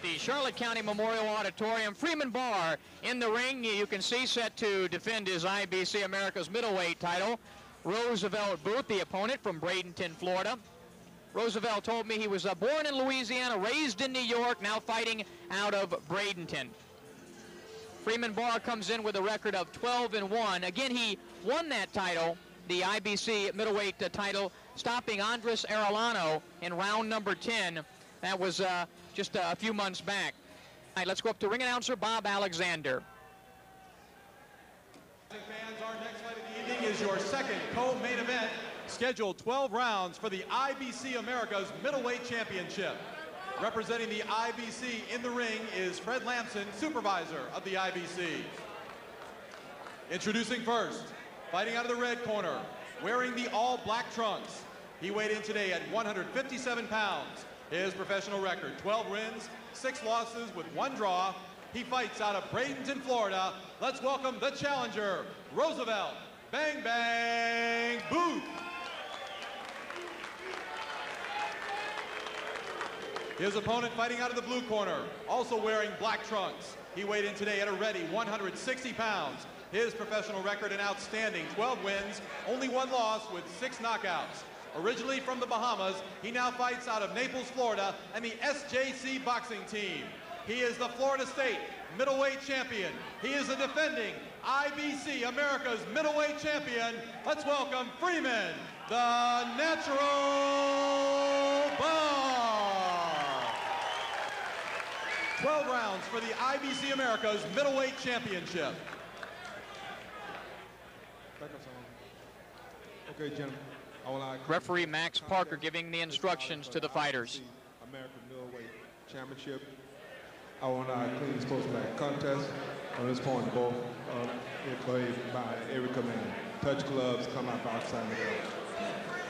at the Charlotte County Memorial Auditorium. Freeman Barr in the ring, you can see, set to defend his IBC America's middleweight title. Roosevelt Booth, the opponent from Bradenton, Florida. Roosevelt told me he was uh, born in Louisiana, raised in New York, now fighting out of Bradenton. Freeman Barr comes in with a record of 12 and 1. Again, he won that title, the IBC middleweight uh, title, stopping Andres Arellano in round number 10. That was uh, just a few months back. All right, let's go up to ring announcer Bob Alexander. Fans, our next fight of the evening is your second co-main event, scheduled 12 rounds for the IBC America's Middleweight Championship. Representing the IBC in the ring is Fred Lamson, supervisor of the IBC. Introducing first, fighting out of the red corner, wearing the all-black trunks. He weighed in today at 157 pounds. His professional record, 12 wins, six losses with one draw. He fights out of Bradenton, Florida. Let's welcome the challenger, Roosevelt Bang Bang Booth. His opponent fighting out of the blue corner, also wearing black trunks. He weighed in today at a ready 160 pounds. His professional record an outstanding 12 wins, only one loss with six knockouts. Originally from the Bahamas, he now fights out of Naples, Florida, and the SJC boxing team. He is the Florida State middleweight champion. He is the defending IBC America's middleweight champion. Let's welcome Freeman, the Natural Barr. 12 rounds for the IBC America's middleweight championship. Okay, gentlemen. I would like Referee Max Parker giving the instructions to the fighters. American Middleweight Championship. I want to clean the sportsman contest. On this point, both uh, played by every command. Touch gloves, come out outside the glove.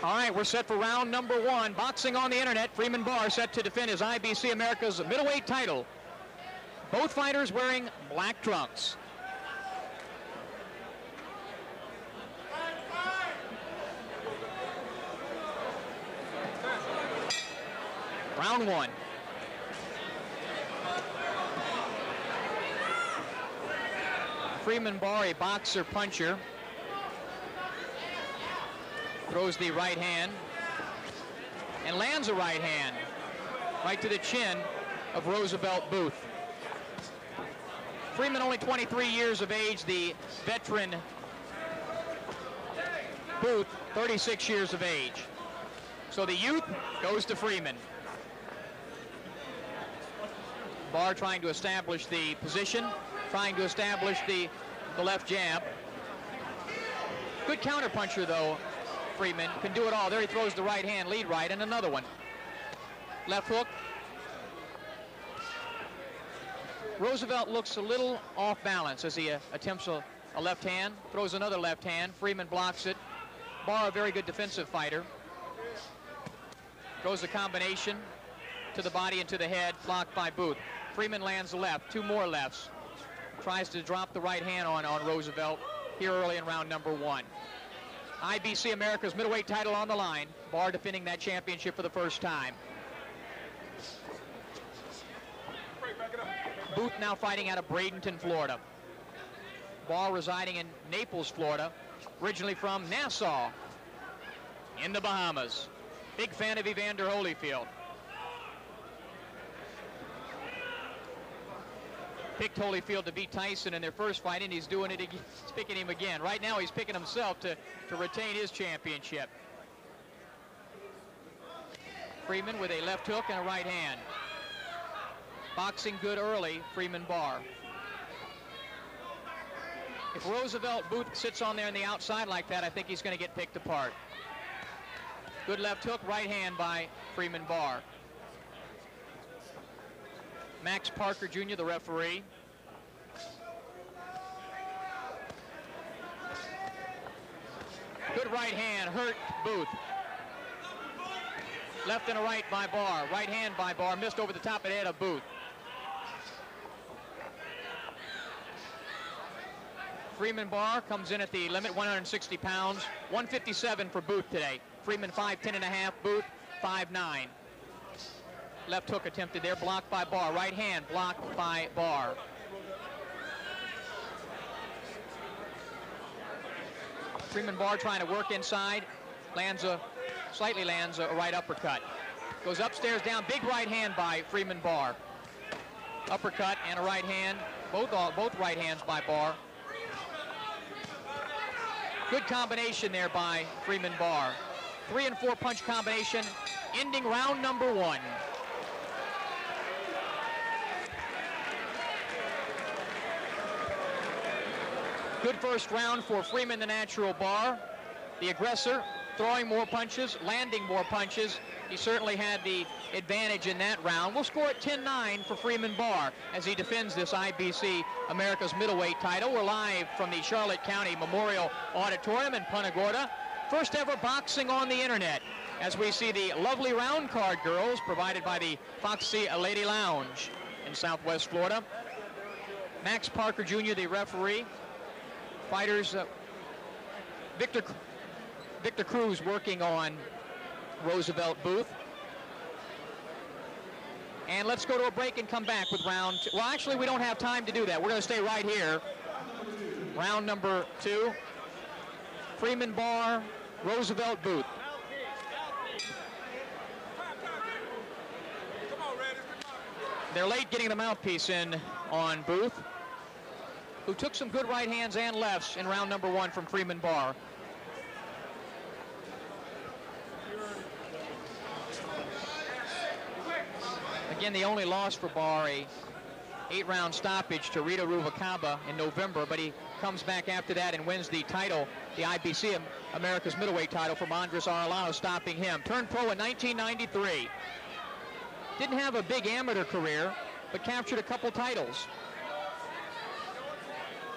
All right, we're set for round number one. Boxing on the internet. Freeman Barr set to defend his IBC America's middleweight title. Both fighters wearing black trunks. Round one. Freeman Barr, a boxer puncher. Throws the right hand and lands a right hand right to the chin of Roosevelt Booth. Freeman only 23 years of age, the veteran Booth 36 years of age. So the youth goes to Freeman. Barr trying to establish the position, trying to establish the, the left jab. Good counterpuncher though, Freeman. Can do it all. There he throws the right hand, lead right, and another one. Left hook. Roosevelt looks a little off balance as he uh, attempts a, a left hand, throws another left hand. Freeman blocks it. Barr, a very good defensive fighter. Goes the combination to the body and to the head, blocked by Booth. Freeman lands left, two more lefts. Tries to drop the right hand on, on Roosevelt here early in round number one. IBC America's middleweight title on the line. Barr defending that championship for the first time. Booth now fighting out of Bradenton, Florida. Barr residing in Naples, Florida, originally from Nassau in the Bahamas. Big fan of Evander Holyfield. Picked Holyfield to beat Tyson in their first fight, and he's doing it. Again. He's picking him again. Right now, he's picking himself to, to retain his championship. Freeman with a left hook and a right hand. Boxing good early, Freeman Barr. If Roosevelt Booth sits on there on the outside like that, I think he's going to get picked apart. Good left hook, right hand by Freeman Barr. Max Parker Jr., the referee. Good right hand, hurt Booth. Left and a right by Barr. Right hand by Barr, missed over the top of the head of Booth. Freeman Barr comes in at the limit, 160 pounds. 157 for Booth today. Freeman 5'10 and a half, Booth 5'9. Left hook attempted there, blocked by Barr. Right hand blocked by Barr. Freeman Barr trying to work inside, lands a, slightly lands a right uppercut. Goes upstairs down, big right hand by Freeman Barr. Uppercut and a right hand, both, both right hands by Barr. Good combination there by Freeman Barr. Three and four punch combination, ending round number one. Good first round for Freeman, the natural Barr. The aggressor throwing more punches, landing more punches. He certainly had the advantage in that round. We'll score at 10-9 for Freeman Barr as he defends this IBC America's middleweight title. We're live from the Charlotte County Memorial Auditorium in Punta Gorda. First ever boxing on the internet as we see the lovely round card girls provided by the Foxy Lady Lounge in Southwest Florida. Max Parker Jr., the referee. Fighters, uh, Victor Victor Cruz working on Roosevelt Booth. And let's go to a break and come back with round two. Well, actually, we don't have time to do that. We're going to stay right here. Round number two. Freeman Barr, Roosevelt Booth. They're late getting the mouthpiece in on Booth, who took some good right hands and lefts in round number one from Freeman Barr. Again, the only loss for Barr, a eight-round stoppage to Rito Ruvalcaba in November, but he comes back after that and wins the title, the IBC America's middleweight title from Andres Arellano, stopping him. Turned pro in 1993. Didn't have a big amateur career, but captured a couple titles.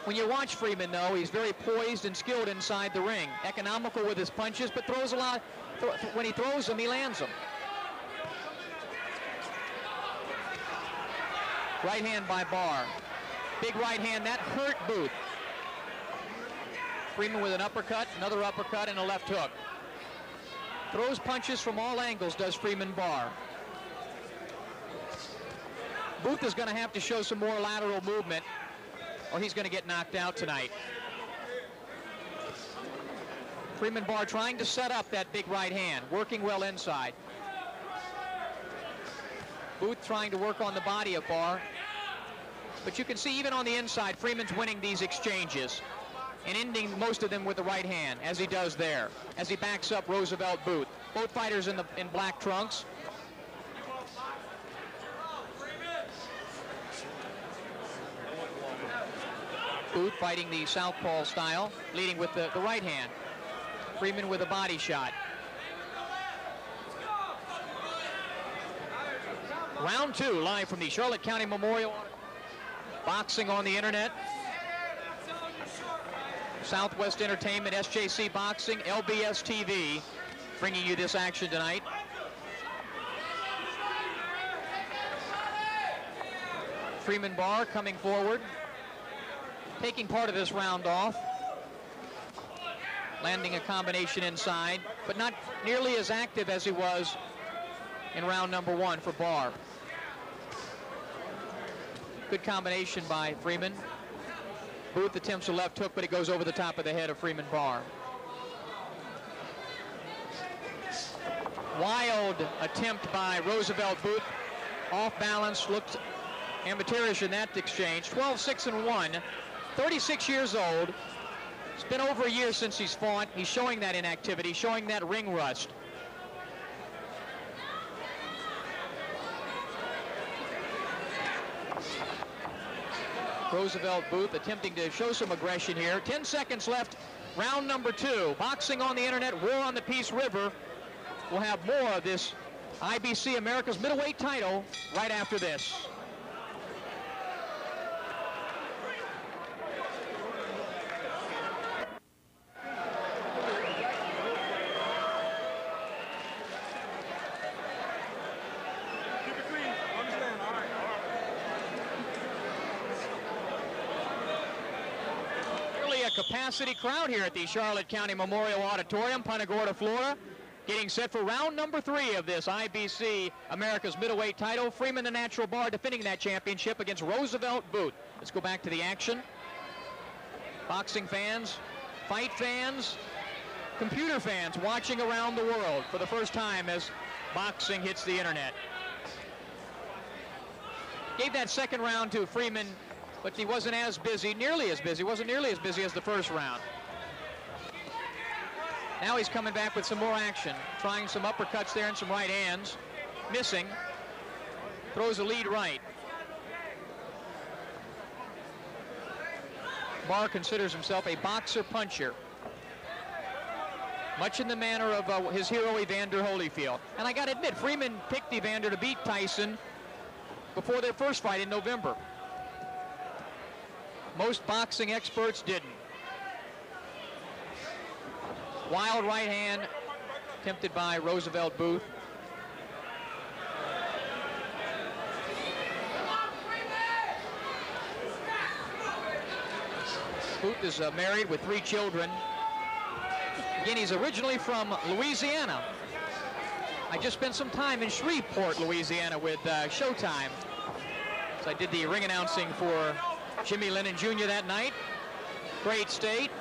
When you watch Freeman, though, he's very poised and skilled inside the ring. Economical with his punches, but throws a lot. Th when he throws them, he lands them. Right hand by Barr. Big right hand, that hurt Booth. Freeman with an uppercut, another uppercut, and a left hook. Throws punches from all angles, does Freeman Barr. Booth is going to have to show some more lateral movement or he's going to get knocked out tonight. Freeman Barr trying to set up that big right hand, working well inside. Booth trying to work on the body of Barr. But you can see even on the inside, Freeman's winning these exchanges and ending most of them with the right hand, as he does there, as he backs up Roosevelt Booth. Both fighters in the in black trunks. Booth fighting the southpaw style, leading with the, the right hand. Freeman with a body shot. Round two, live from the Charlotte County Memorial. Boxing on the internet. Southwest Entertainment, SJC Boxing, LBS TV, bringing you this action tonight. Freeman Barr coming forward, taking part of this round off, landing a combination inside, but not nearly as active as he was in round number one for Barr. Good combination by Freeman. Booth attempts a left hook, but it goes over the top of the head of Freeman Barr. Wild attempt by Roosevelt Booth. Off balance, looked amateurish in that exchange. 12-6 and 1. 36 years old. It's been over a year since he's fought. He's showing that inactivity, showing that ring rust. Roosevelt Booth attempting to show some aggression here. 10 seconds left, round number two. Boxing on the internet, War on the Peace River. We'll have more of this IBC America's middleweight title right after this. Capacity crowd here at the Charlotte County Memorial Auditorium, Punta Gorda, Florida. Getting set for round number three of this IBC America's middleweight title. Freeman the Natural Barr defending that championship against Roosevelt Booth. Let's go back to the action. Boxing fans, fight fans, computer fans watching around the world for the first time as boxing hits the internet. Gave that second round to Freeman, but he wasn't as busy, nearly as busy, wasn't nearly as busy as the first round. Now he's coming back with some more action, trying some uppercuts there and some right hands. Missing. Throws a lead right. Barr considers himself a boxer puncher. Much in the manner of uh, his hero Evander Holyfield. And I got to admit, Freeman picked Evander to beat Tyson before their first fight in November. Most boxing experts didn't. Wild right hand tempted by Roosevelt Booth. Booth is uh, married with three children. Again, he's originally from Louisiana. I just spent some time in Shreveport, Louisiana with uh, Showtime. So I did the ring announcing for Jimmy Lennon Jr. that night. Great state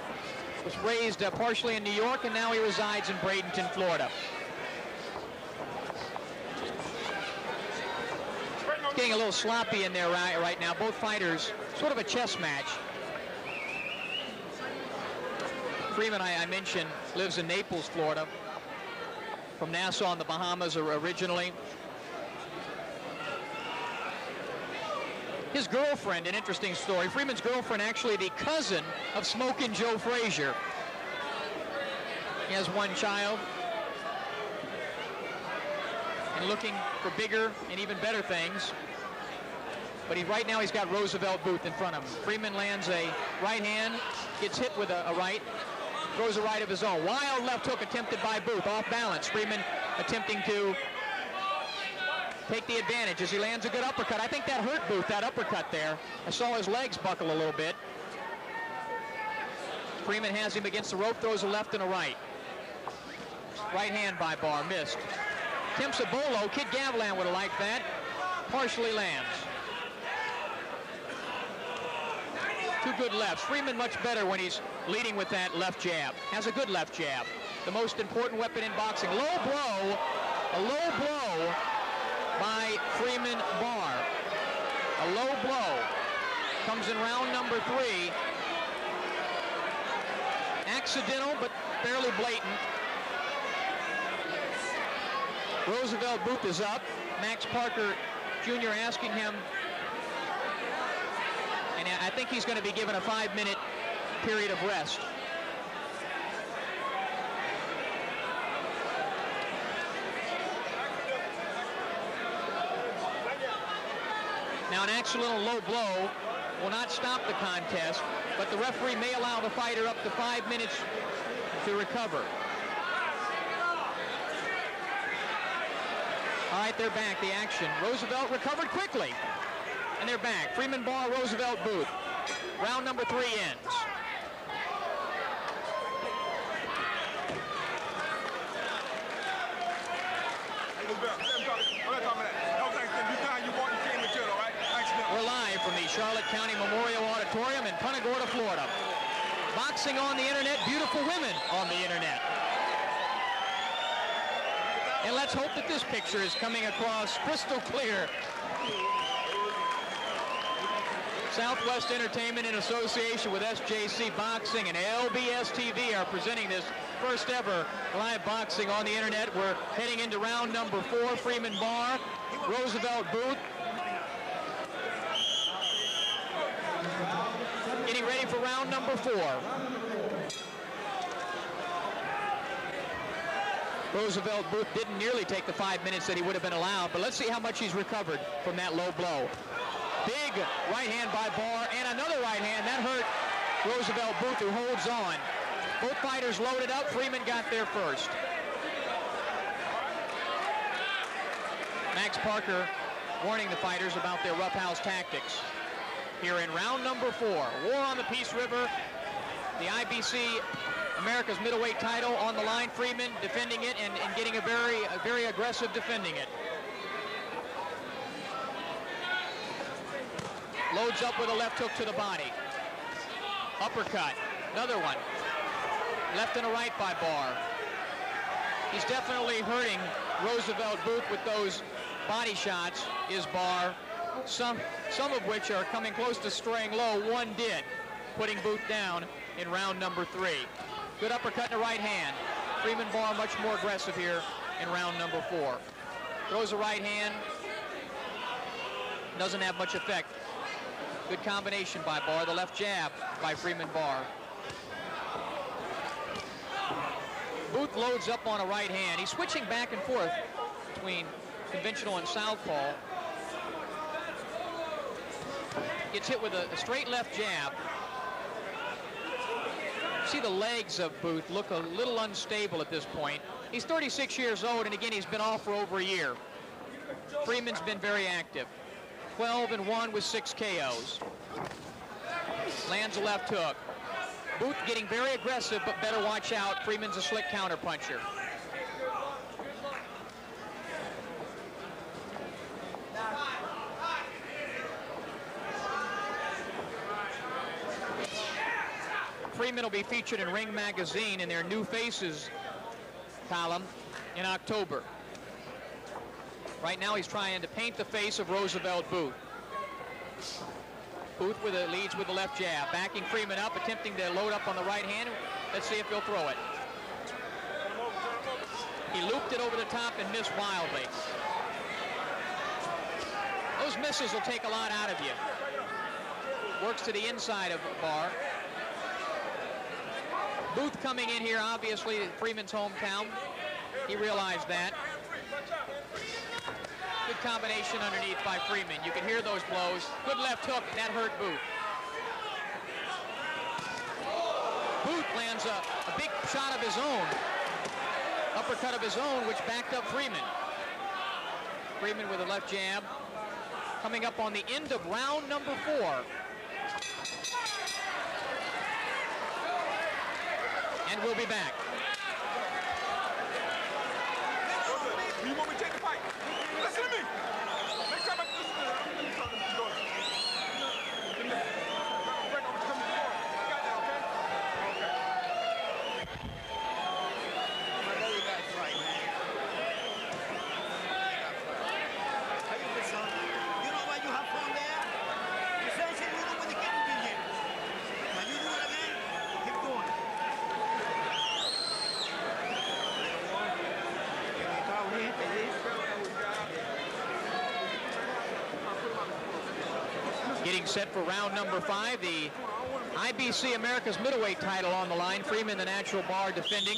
was raised uh, partially in New York, and now he resides in Bradenton, Florida. It's getting a little sloppy in there right, right now. Both fighters, sort of a chess match. Freeman, I, I mentioned, lives in Naples, Florida. From Nassau in the Bahamas originally. His girlfriend, an interesting story. Freeman's girlfriend, actually the cousin of Smoking Joe Frazier. He has one child. And looking for bigger and even better things. But he, right now he's got Roosevelt Booth in front of him. Freeman lands a right hand, gets hit with a, a right, throws a right of his own. Wild left hook attempted by Booth, off balance. Freeman attempting to take the advantage as he lands a good uppercut. I think that hurt Booth, that uppercut there. I saw his legs buckle a little bit. Freeman has him against the rope, throws a left and a right. Right hand by Barr, missed. Tim Sabolo, Kid Gavilan would have liked that. Partially lands. Two good lefts. Freeman much better when he's leading with that left jab. Has a good left jab. The most important weapon in boxing. Low blow, a low blow by Freeman Barr. A low blow comes in round number three. Accidental, but fairly blatant. Roosevelt Booth is up. Max Parker Jr. asking him, and I think he's going to be given a five-minute period of rest. Now, an accidental low blow will not stop the contest, but the referee may allow the fighter up to five minutes to recover. All right, they're back, the action. Roosevelt recovered quickly, and they're back. Freeman Barr, Roosevelt Booth. Round number three ends. We're live from the Charlotte County Memorial Auditorium in Punta Gorda, Florida. Boxing on the internet, beautiful women on the internet. And let's hope that this picture is coming across crystal clear. Southwest Entertainment in association with SJC Boxing and LBS TV are presenting this first ever live boxing on the internet. We're heading into round number four. Freeman Barr, Roosevelt Booth. Getting ready for round number four. Roosevelt Booth didn't nearly take the five minutes that he would have been allowed, but let's see how much he's recovered from that low blow. Big right hand by Barr and another right hand. That hurt Roosevelt Booth who holds on. Both fighters loaded up. Freeman got there first. Max Parker warning the fighters about their roughhouse tactics. Here in round number four, War on the Peace River, the IBC America's middleweight title on the line. Freeman defending it and, and getting a very, a very aggressive defending it. Loads up with a left hook to the body. Uppercut. Another one. Left and a right by Barr. He's definitely hurting Roosevelt Booth with those body shots, is Barr. Some, some of which are coming close to straying low. One did, putting Booth down in round number three. Good uppercut in the right hand. Freeman Barr much more aggressive here in round number four. Throws a right hand. Doesn't have much effect. Good combination by Barr. The left jab by Freeman Barr. Booth loads up on a right hand. He's switching back and forth between conventional and southpaw. Gets hit with a, a straight left jab. See the legs of Booth look a little unstable at this point. He's 36 years old, and again, he's been off for over a year. Freeman's been very active. 12 and 1 with six KOs. Lands a left hook. Booth getting very aggressive, but better watch out. Freeman's a slick counterpuncher. Freeman will be featured in Ring Magazine in their New Faces column in October. Right now he's trying to paint the face of Roosevelt Booth. Booth with a leads with the left jab, backing Freeman up, attempting to load up on the right hand. Let's see if he'll throw it. He looped it over the top and missed wildly. Those misses will take a lot out of you. Works to the inside of Barr. Booth coming in here, obviously Freeman's hometown. He realized that. Good combination underneath by Freeman. You can hear those blows. Good left hook. That hurt Booth. Booth lands a, a big shot of his own. Uppercut of his own, which backed up Freeman. Freeman with a left jab. Coming up on the end of round number four. And we'll be back. You want me to take the fight? Listen to me. Next time I listen to let me talk to your daughter. Let me- Frank, I'm coming to Florida. I got that, okay? Okay. I know you guys right, man. How you been, son? You know why you have fun there? The same shit you do with the kids in here. When you do it again, keep doing it. Que me cago en este, ¿sí? Getting set for round number five, the IBC America's middleweight title on the line. Freeman, the natural Barr, defending.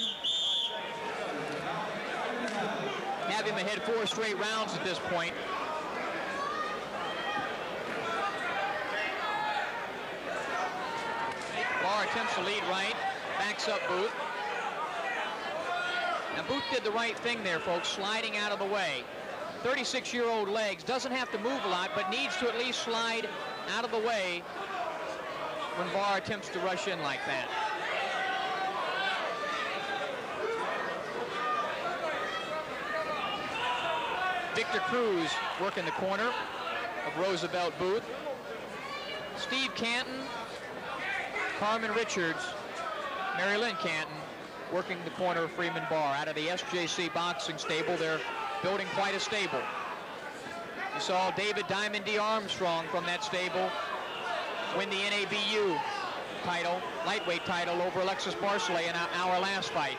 Have him ahead four straight rounds at this point. Barr attempts to lead right, backs up Booth. Now Booth did the right thing there, folks, sliding out of the way. 36-year-old legs, doesn't have to move a lot, but needs to at least slide out of the way when Barr attempts to rush in like that. Victor Cruz working the corner of Roosevelt Booth. Steve Canton, Carmen Richards, Mary Lynn Canton working the corner of Freeman Barr out of the SJC boxing stable. They're building quite a stable. You saw David Diamond D. Armstrong from that stable win the NABU title, lightweight title over Alexis Barcelay in our, our last fight.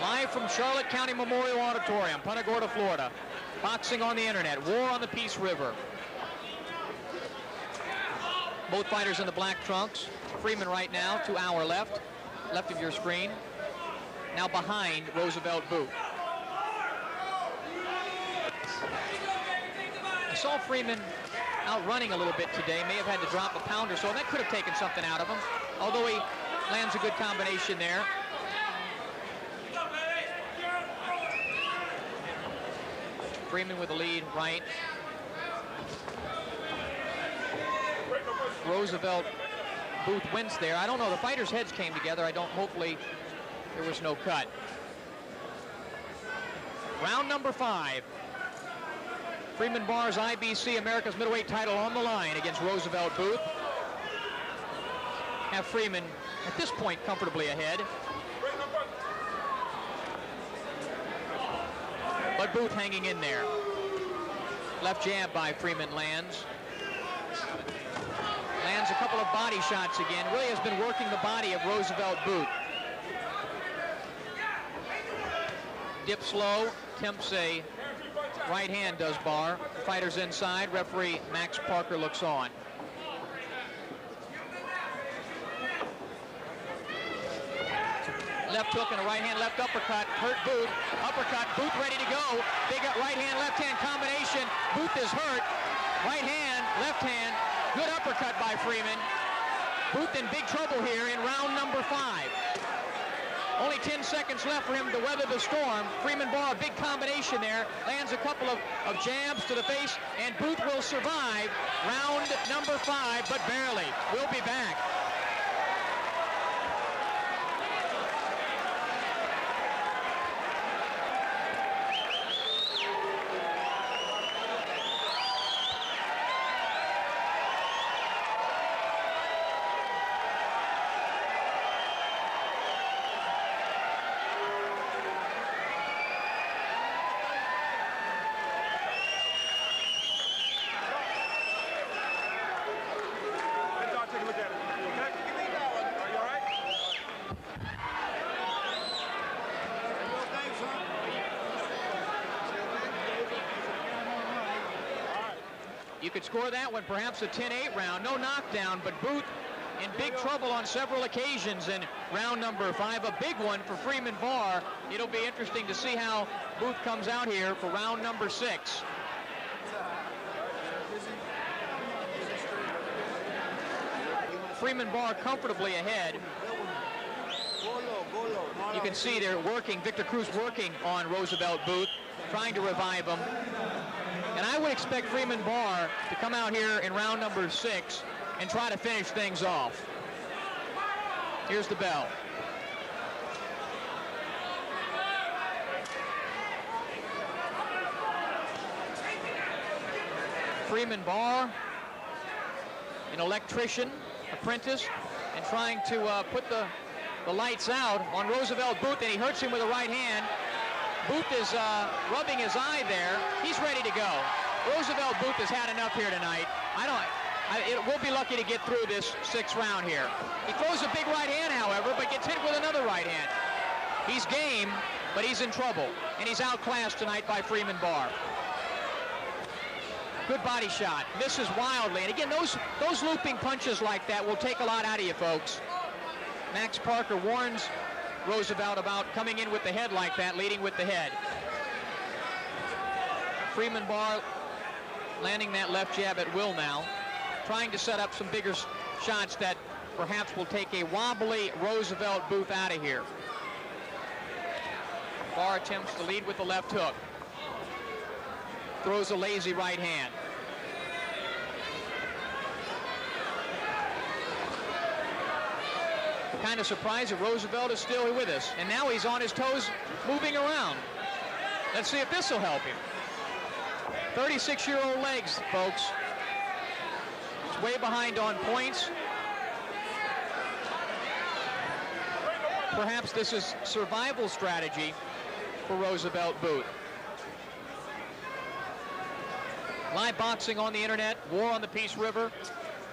Live from Charlotte County Memorial Auditorium, Punta Gorda, Florida. Boxing on the internet, war on the Peace River. Both fighters in the black trunks. Freeman right now to our left, left of your screen. Now behind Roosevelt Booth. I saw Freeman out running a little bit today. May have had to drop a pound or so. That could have taken something out of him. Although he lands a good combination there. Freeman with the lead right. Roosevelt Booth wins there. I don't know. The fighters' heads came together. I don't. Hopefully, there was no cut. Round number five. Freeman Barr's IBC America's middleweight title on the line against Roosevelt Booth. Have Freeman at this point comfortably ahead. But Booth hanging in there. Left jab by Freeman lands. Couple of body shots again. Really has been working the body of Roosevelt Booth. Dips low, attempts a right hand does Barr. Fighters inside. Referee Max Parker looks on. Left hook and a right hand left uppercut. Hurt Booth. Uppercut. Booth ready to go. Big right hand left hand combination. Booth is hurt. Right hand, left hand. Good uppercut by Freeman. Booth in big trouble here in round number five. Only 10 seconds left for him to weather the storm. Freeman Barr, a big combination there. Lands a couple of, of jabs to the face, and Booth will survive round number five, but barely. We'll be back. Let John take a look at it. Okay? Are you all right? You okay, son? You could score that one, perhaps a 10-8 round. No knockdown, but Booth in big trouble on several occasions in round number five. A big one for Freeman Barr. It'll be interesting to see how Booth comes out here for round number six. Freeman Barr comfortably ahead. You can see they're working, Victor Cruz working on Roosevelt Booth, trying to revive him. And I would expect Freeman Barr to come out here in round number six and try to finish things off. Here's the bell. Freeman Barr, an electrician, apprentice, and trying to uh, put the, the lights out on Roosevelt Booth, and he hurts him with a right hand. Booth is uh, rubbing his eye there. He's ready to go. Roosevelt Booth has had enough here tonight. I don't. I, it, we'll be lucky to get through this sixth round here. He throws a big right hand, however, but gets hit with another right hand. He's game, but he's in trouble, and he's outclassed tonight by Freeman Barr. Good body shot. Misses wildly. And again, those those looping punches like that will take a lot out of you, folks. Max Parker warns Roosevelt about coming in with the head like that, leading with the head. Freeman Barr landing that left jab at will now, trying to set up some bigger shots that perhaps will take a wobbly Roosevelt Booth out of here. Barr attempts to lead with the left hook. Throws a lazy right hand. Kind of surprised that Roosevelt is still with us. And now he's on his toes moving around. Let's see if this will help him. 36-year-old legs, folks. He's way behind on points. Perhaps this is survival strategy for Roosevelt Booth. Live boxing on the internet, War on the Peace River.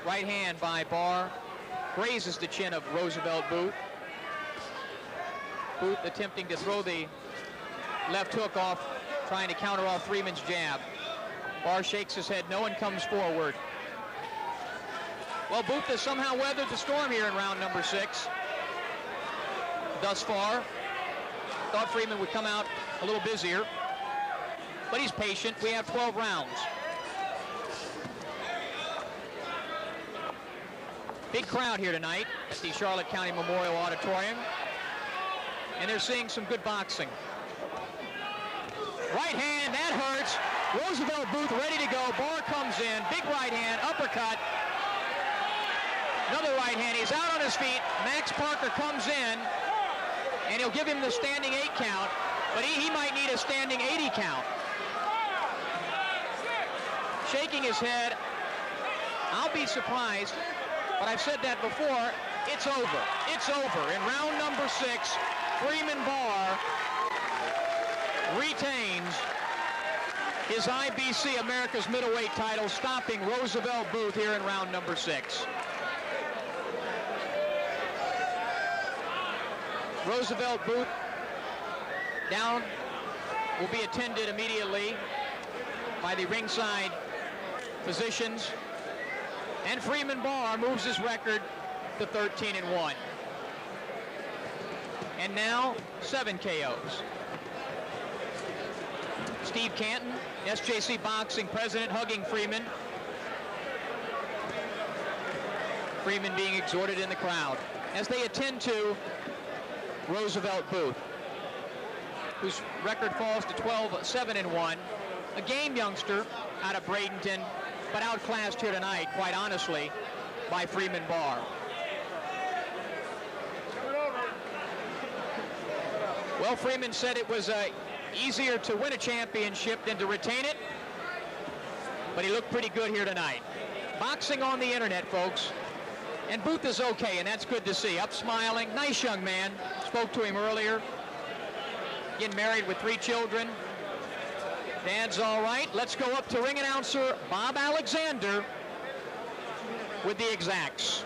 Right hand by Barr. Grazes the chin of Roosevelt Booth. Booth attempting to throw the left hook off, trying to counter off Freeman's jab. Barr shakes his head no one comes forward. Well, Booth has somehow weathered the storm here in round number six. Thus far, thought Freeman would come out a little busier, but he's patient. We have 12 rounds. Big crowd here tonight at the Charlotte County Memorial Auditorium. And they're seeing some good boxing. Right hand, that hurts. Roosevelt Booth ready to go. Barr comes in, big right hand, uppercut. Another right hand. He's out on his feet. Max Parker comes in, and he'll give him the standing eight count, but he, he might need a standing 80 count. Shaking his head. I'll be surprised, but I've said that before. It's over. It's over. In round number six, Freeman Barr retains his IBC America's middleweight title, stopping Roosevelt Booth here in round number six. Roosevelt Booth down will be attended immediately by the ringside physicians. And Freeman Barr moves his record to 13 and 1. And now seven KOs. Steve Canton, SJC Boxing president, hugging Freeman. Freeman being exhorted in the crowd as they attend to Roosevelt Booth, whose record falls to 12 7 and 1. A game youngster out of Bradenton, but outclassed here tonight, quite honestly, by Freeman Barr. Well, Freeman said it was uh, easier to win a championship than to retain it, but he looked pretty good here tonight. Boxing on the internet, folks. And Booth is okay, and that's good to see. Up smiling, nice young man. Spoke to him earlier. Getting married with three children. Dad's all right. Let's go up to ring announcer Bob Alexander with the exacts.